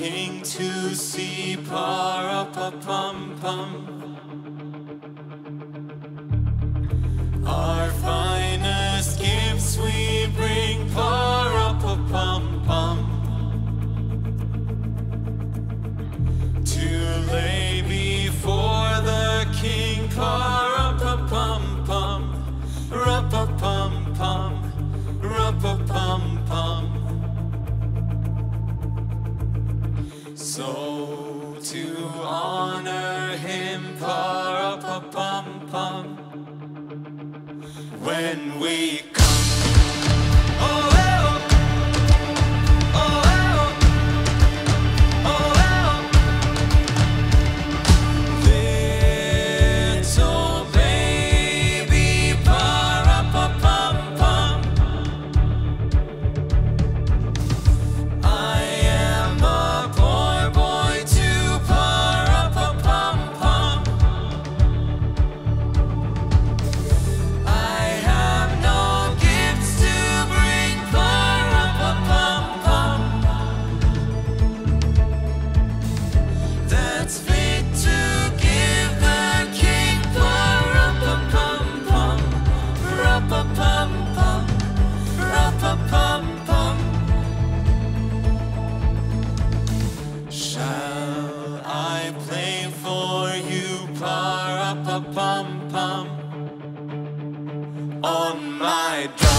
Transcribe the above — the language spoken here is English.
King to see, pa pa pum pum. him far up a pum pum. When we pa-ra-pa-pum-pum, on my drum?